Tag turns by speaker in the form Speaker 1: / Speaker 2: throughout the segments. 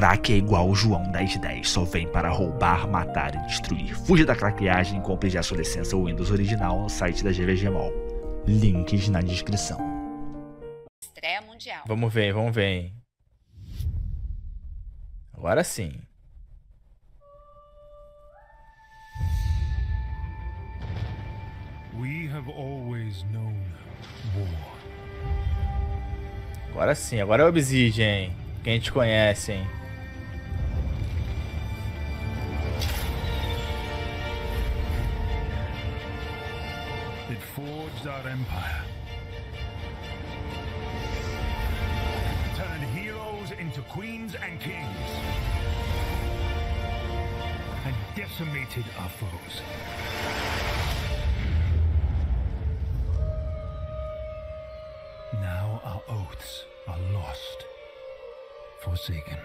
Speaker 1: craque é igual o João 1010, só vem para roubar, matar e destruir. Fuja da craqueagem e compre já sua licença Windows original no site da GVG Mall. Links na descrição.
Speaker 2: Estreia mundial.
Speaker 3: Vamos ver, vamos ver. Agora sim.
Speaker 4: We have always known war.
Speaker 3: Agora sim, agora é o Obsidian, hein? Quem a gente conhece, hein?
Speaker 4: Our empire. Turned heroes into queens and kings. And decimated our foes. Now our oaths are lost, forsaken.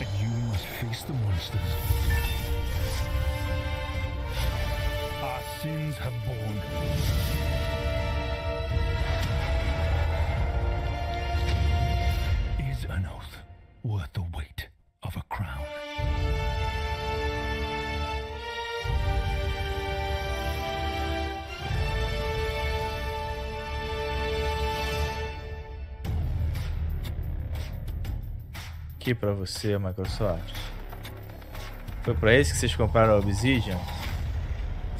Speaker 4: And you must face the monsters. Sins have borne. Is an oath worth the weight of a crown?
Speaker 3: Aqui pra você, Microsoft. Foi pra esse que vocês compraram a Obsidian?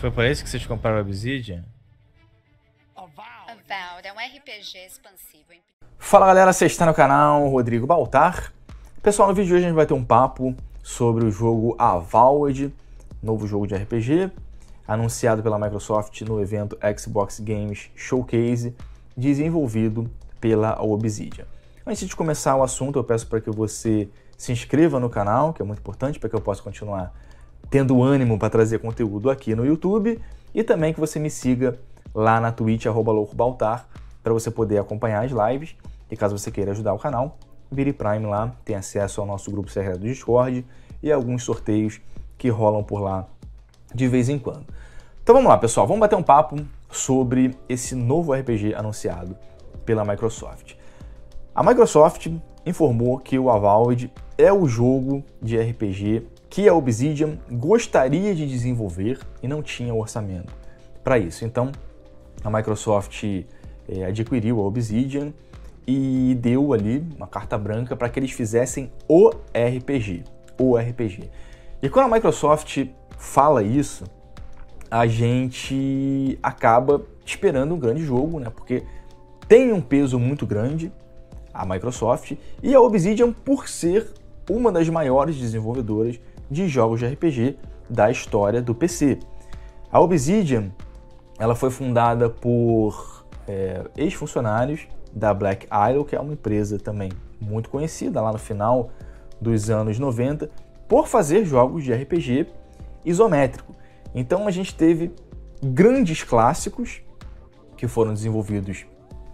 Speaker 3: Foi pra esse que vocês compraram a Obsidian?
Speaker 2: Avowed é um RPG expansivo em
Speaker 3: Fala galera, você está no canal Rodrigo Baltar. Pessoal, no vídeo de hoje a gente vai ter um papo sobre o jogo Avowed, novo jogo de RPG, anunciado pela Microsoft no evento Xbox Games Showcase, desenvolvido pela Obsidian. Antes de começar o assunto, eu peço para que você se inscreva no canal, que é muito importante para que eu possa continuar tendo ânimo para trazer conteúdo aqui no YouTube, e também que você me siga lá na Twitch, arroba loucobaltar, para você poder acompanhar as lives. E caso você queira ajudar o canal, vire Prime lá, tem acesso ao nosso grupo secreto do Discord e alguns sorteios que rolam por lá de vez em quando. Então vamos lá, pessoal, vamos bater um papo sobre esse novo RPG anunciado pela Microsoft. A Microsoft informou que o Avowed é o jogo de RPG que a Obsidian gostaria de desenvolver e não tinha orçamento para isso. Então, a Microsoft é, adquiriu a Obsidian e deu ali uma carta branca para que eles fizessem o RPG, o RPG. E quando a Microsoft fala isso, a gente acaba esperando um grande jogo, né? Porque tem um peso muito grande a Microsoft e a Obsidian por ser uma das maiores desenvolvedoras de jogos de RPG da história do PC. A Obsidian ela foi fundada por é, ex-funcionários da Black Isle, que é uma empresa também muito conhecida lá no final dos anos 90, por fazer jogos de RPG isométrico. Então a gente teve grandes clássicos que foram desenvolvidos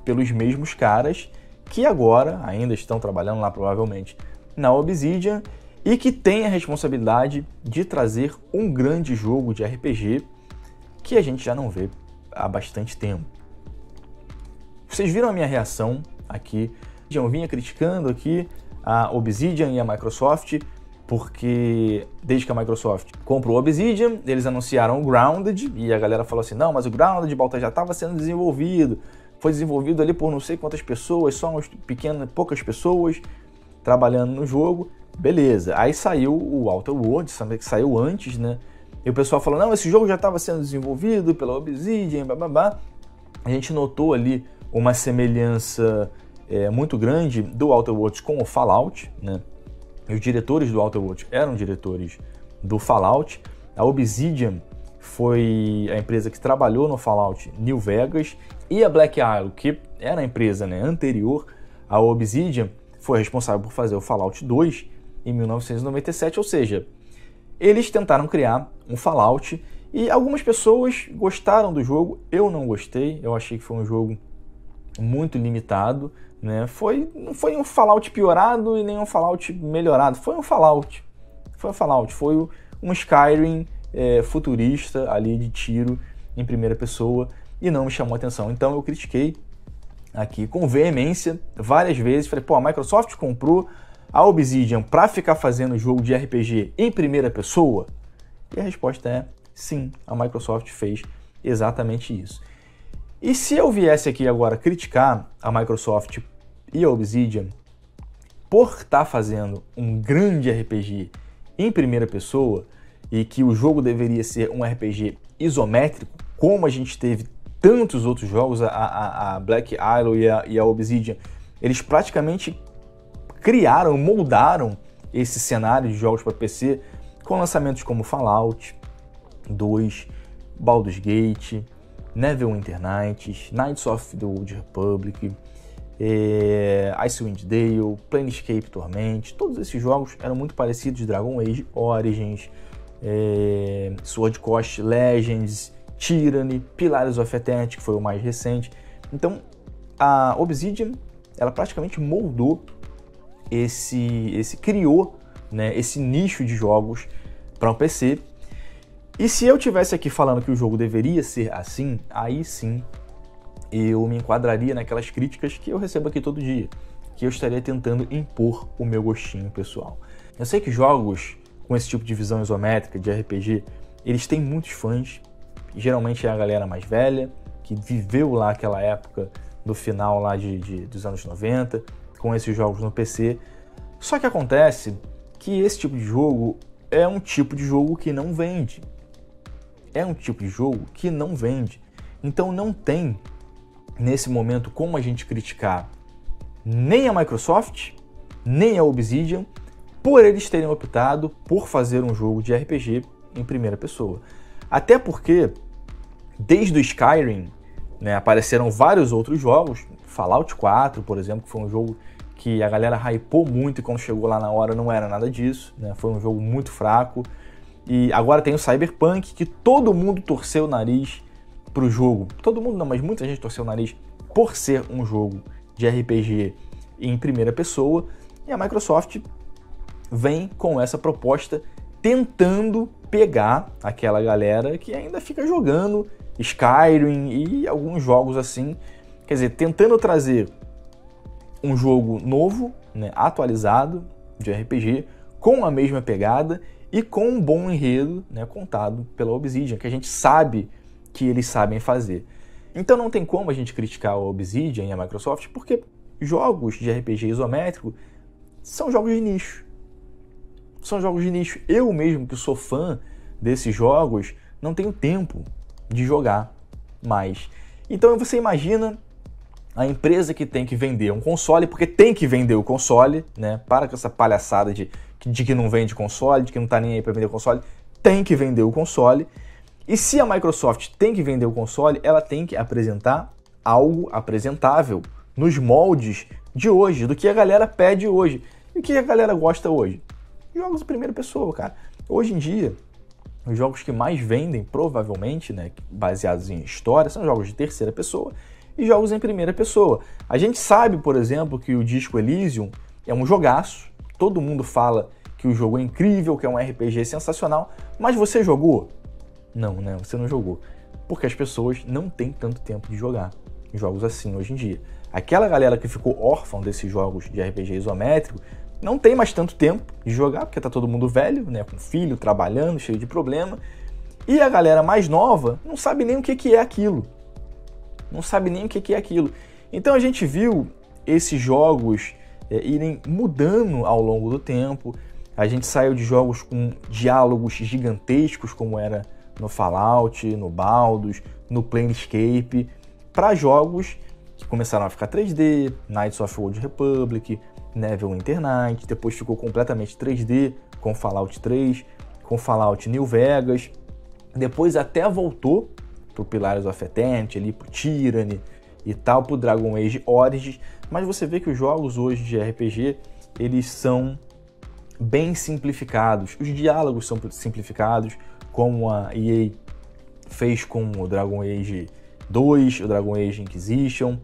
Speaker 3: pelos mesmos caras que agora ainda estão trabalhando lá provavelmente na Obsidian e que tem a responsabilidade de trazer um grande jogo de RPG que a gente já não vê há bastante tempo. Vocês viram a minha reação aqui? Eu vinha criticando aqui a Obsidian e a Microsoft porque desde que a Microsoft comprou o Obsidian, eles anunciaram o Grounded e a galera falou assim: não, mas o Grounded Balta já estava sendo desenvolvido, foi desenvolvido ali por não sei quantas pessoas, só umas pequenas, poucas pessoas trabalhando no jogo. Beleza. Aí saiu o Outer Worlds, que saiu antes, né? E o pessoal falou: não, esse jogo já estava sendo desenvolvido pela Obsidian, babá. A gente notou ali uma semelhança é, muito grande do Outer Worlds com o Fallout, né? Os diretores do Outer Worlds eram diretores do Fallout. A Obsidian foi a empresa que trabalhou no Fallout New Vegas e a Black Isle, que era a empresa né, anterior à Obsidian, foi responsável por fazer o Fallout 2 em 1997, ou seja, eles tentaram criar um Fallout e algumas pessoas gostaram do jogo, eu não gostei, eu achei que foi um jogo muito limitado, né? Foi, não foi um Fallout piorado e nem um Fallout melhorado, foi um Fallout. Foi um Fallout, foi um Skyrim é, futurista ali de tiro em primeira pessoa e não me chamou atenção. Então eu critiquei aqui com veemência várias vezes. Falei, pô, a Microsoft comprou a Obsidian para ficar fazendo jogo de RPG em primeira pessoa? E a resposta é sim, a Microsoft fez exatamente isso. E se eu viesse aqui agora criticar a Microsoft e a Obsidian por estar tá fazendo um grande RPG em primeira pessoa e que o jogo deveria ser um RPG isométrico, como a gente teve tantos outros jogos, a, a, a Black Isle e a, e a Obsidian, eles praticamente criaram, moldaram esse cenário de jogos para PC com lançamentos como Fallout 2, Baldur's Gate, Neverwinter Nights, Knights of the Old Republic, é, Icewind Dale, Planescape Torment, todos esses jogos eram muito parecidos, Dragon Age Origins, é, Sword Coast Legends, Tyranny, Pillars of Eternity, que foi o mais recente. Então, a Obsidian, ela praticamente moldou esse, esse criou né, esse nicho de jogos para um PC. E se eu tivesse aqui falando que o jogo deveria ser assim, aí sim eu me enquadraria naquelas críticas que eu recebo aqui todo dia, que eu estaria tentando impor o meu gostinho pessoal. Eu sei que jogos com esse tipo de visão isométrica de RPG, eles têm muitos fãs, geralmente é a galera mais velha, que viveu lá aquela época do final lá de, de, dos anos 90, com esses jogos no PC. Só que acontece que esse tipo de jogo é um tipo de jogo que não vende. É um tipo de jogo que não vende. Então não tem nesse momento como a gente criticar nem a Microsoft, nem a Obsidian, por eles terem optado por fazer um jogo de RPG em primeira pessoa. Até porque, desde o Skyrim, né, apareceram vários outros jogos, Fallout 4, por exemplo, que foi um jogo que a galera hypou muito e quando chegou lá na hora não era nada disso, né, foi um jogo muito fraco. E agora tem o Cyberpunk, que todo mundo torceu o nariz para o jogo. Todo mundo não, mas muita gente torceu o nariz por ser um jogo de RPG em primeira pessoa. E a Microsoft vem com essa proposta tentando pegar aquela galera que ainda fica jogando Skyrim e alguns jogos assim. Quer dizer, tentando trazer um jogo novo, né, atualizado de RPG, com a mesma pegada e com um bom enredo né, contado pela Obsidian, que a gente sabe que eles sabem fazer. Então não tem como a gente criticar a Obsidian e a Microsoft, porque jogos de RPG isométrico são jogos de nicho. São jogos de nicho. Eu mesmo, que sou fã desses jogos, não tenho tempo de jogar mais. Então você imagina a empresa que tem que vender um console, porque tem que vender o console, né? Para com essa palhaçada de, de que não vende console, de que não tá nem aí para vender console, tem que vender o console. E se a Microsoft tem que vender o console, ela tem que apresentar algo apresentável nos moldes de hoje, do que a galera pede hoje. E o que a galera gosta hoje? Jogos de primeira pessoa, cara. Hoje em dia, os jogos que mais vendem, provavelmente, né, baseados em história, são jogos de terceira pessoa e jogos em primeira pessoa. A gente sabe, por exemplo, que o Disco Elysium é um jogaço. Todo mundo fala que o jogo é incrível, que é um RPG sensacional, mas você jogou? Não, né? Você não jogou. Porque as pessoas não têm tanto tempo de jogar jogos assim hoje em dia. Aquela galera que ficou órfã desses jogos de RPG isométrico não tem mais tanto tempo de jogar, porque tá todo mundo velho, né? Com filho, trabalhando, cheio de problema. E a galera mais nova não sabe nem o que, que é aquilo. Não sabe nem o que, que é aquilo. Então a gente viu esses jogos é, irem mudando ao longo do tempo. A gente saiu de jogos com diálogos gigantescos, como era no Fallout, no Baldur's, no Planescape, para jogos que começaram a ficar 3D, Knights of Old Republic, Neverwinter Nights, depois ficou completamente 3D com Fallout 3, com Fallout New Vegas, depois até voltou pro Pillars of Eternity, ali pro Tyranny e tal, pro Dragon Age Origins, mas você vê que os jogos hoje de RPG, eles são bem simplificados, os diálogos são simplificados, como a EA fez com o Dragon Age 2, o Dragon Age Inquisition.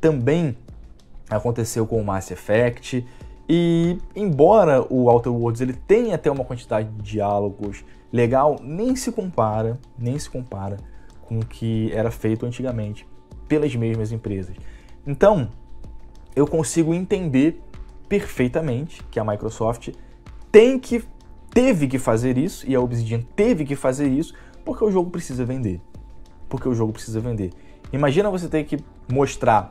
Speaker 3: Também aconteceu com o Mass Effect. E embora o Outer Worlds ele tenha até uma quantidade de diálogos legal, nem se compara, nem se compara com o que era feito antigamente pelas mesmas empresas. Então, eu consigo entender perfeitamente que a Microsoft tem que teve que fazer isso e a Obsidian teve que fazer isso porque o jogo precisa vender. Porque o jogo precisa vender. Imagina você ter que mostrar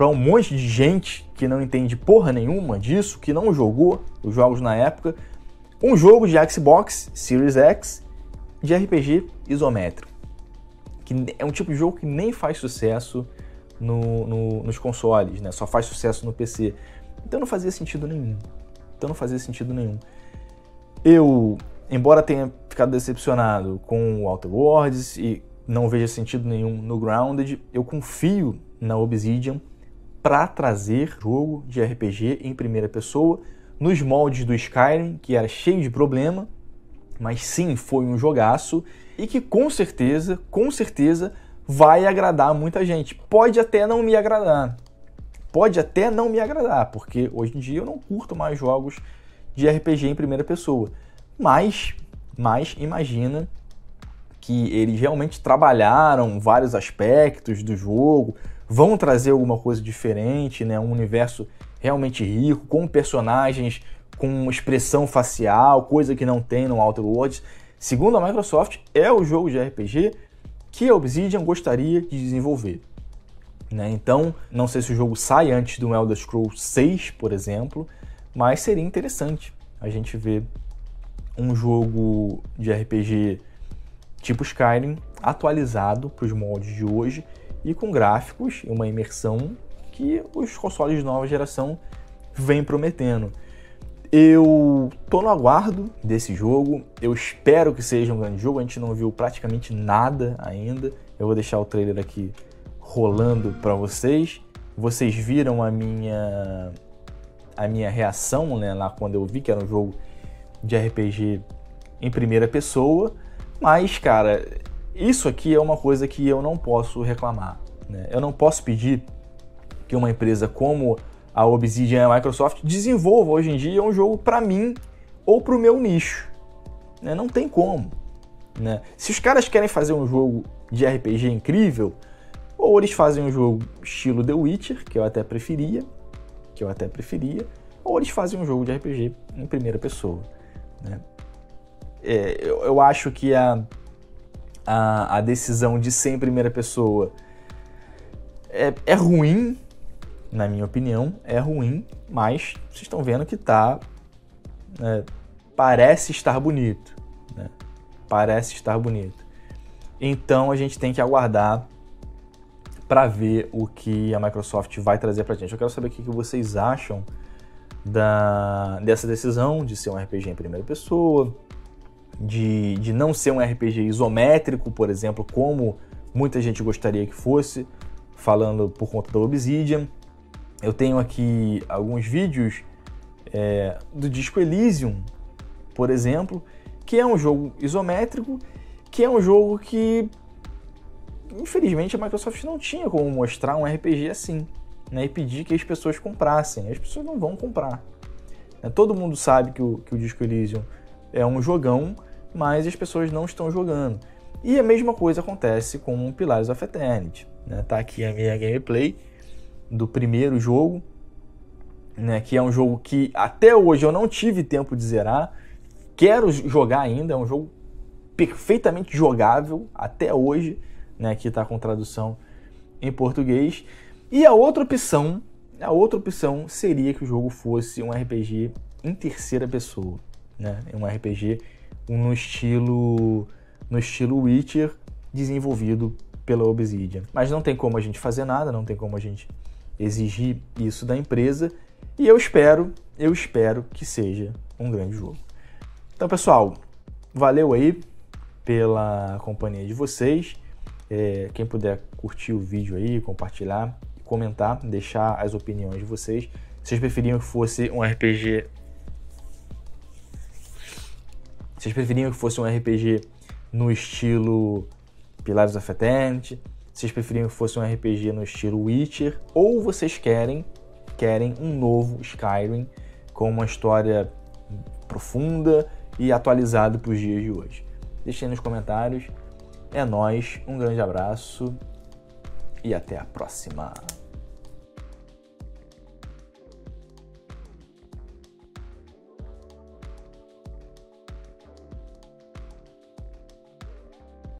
Speaker 3: para um monte de gente que não entende porra nenhuma disso, que não jogou os jogos na época, um jogo de Xbox Series X de RPG isométrico. Que é um tipo de jogo que nem faz sucesso no, no, nos consoles, né? Só faz sucesso no PC. Então não fazia sentido nenhum. Então não fazia sentido nenhum. Eu, embora tenha ficado decepcionado com o Outer Worlds e não veja sentido nenhum no Grounded, eu confio na Obsidian para trazer jogo de RPG em primeira pessoa nos moldes do Skyrim, que era cheio de problema, mas sim foi um jogaço e que com certeza, com certeza vai agradar muita gente. Pode até não me agradar. Pode até não me agradar, porque hoje em dia eu não curto mais jogos de RPG em primeira pessoa. Mas, mas imagina que eles realmente trabalharam vários aspectos do jogo, vão trazer alguma coisa diferente, né? Um universo realmente rico, com personagens com expressão facial, coisa que não tem no Outer Worlds. Segundo a Microsoft, é o jogo de RPG que a Obsidian gostaria de desenvolver. Né? Então, não sei se o jogo sai antes do Elder Scrolls 6, por exemplo, mas seria interessante a gente ver um jogo de RPG tipo Skyrim atualizado para os moldes de hoje e com gráficos e uma imersão que os consoles de nova geração vêm prometendo. Eu tô no aguardo desse jogo. Eu espero que seja um grande jogo. A gente não viu praticamente nada ainda. Eu vou deixar o trailer aqui rolando para vocês. Vocês viram a minha a minha reação, né, lá quando eu vi que era um jogo de RPG em primeira pessoa. Mas, cara, isso aqui é uma coisa que eu não posso reclamar. Né? Eu não posso pedir que uma empresa como a Obsidian e a Microsoft desenvolva hoje em dia um jogo para mim ou para o meu nicho. Né? Não tem como. Né? Se os caras querem fazer um jogo de RPG incrível, ou eles fazem um jogo estilo The Witcher, que eu até preferia, que eu até preferia, ou eles fazem um jogo de RPG em primeira pessoa. Né? É, eu, eu, acho que a, a, a, decisão de ser em primeira pessoa é, é ruim, na minha opinião, é ruim, mas vocês estão vendo que tá. É, parece estar bonito. Né? Parece estar bonito. Então a gente tem que aguardar para ver o que a Microsoft vai trazer para gente. Eu quero saber o que vocês acham da, dessa decisão de ser um RPG em primeira pessoa, de, de não ser um RPG isométrico, por exemplo, como muita gente gostaria que fosse, falando por conta da Obsidian. Eu tenho aqui alguns vídeos é, do Disco Elysium, por exemplo, que é um jogo isométrico, que é um jogo que, infelizmente, a Microsoft não tinha como mostrar um RPG assim, né, e pedir que as pessoas comprassem. As pessoas não vão comprar. Né? Todo mundo sabe que o, que o Disco Elysium é um jogão, mas as pessoas não estão jogando. E a mesma coisa acontece com o Pillars of Eternity. Né? Tá aqui a minha gameplay do primeiro jogo, né, que é um jogo que até hoje eu não tive tempo de zerar. Quero jogar ainda, é um jogo perfeitamente jogável até hoje, né, que está com tradução em português. E a outra opção, a outra opção seria que o jogo fosse um RPG em terceira pessoa, né, um RPG no estilo no estilo Witcher desenvolvido pela Obsidian. Mas não tem como a gente fazer nada, não tem como a gente exigir isso da empresa. E eu espero, eu espero que seja um grande jogo. Então, pessoal, valeu aí pela companhia de vocês. É, quem puder curtir o vídeo aí, compartilhar, comentar, deixar as opiniões de vocês. Vocês preferiam que fosse um RPG? Vocês preferiam que fosse um RPG no estilo Pilares of Eternity? Vocês preferiam que fosse um RPG no estilo Witcher? Ou vocês querem querem um novo Skyrim com uma história profunda e atualizada para os dias de hoje? Deixem nos comentários. É nós, um grande abraço e até a próxima.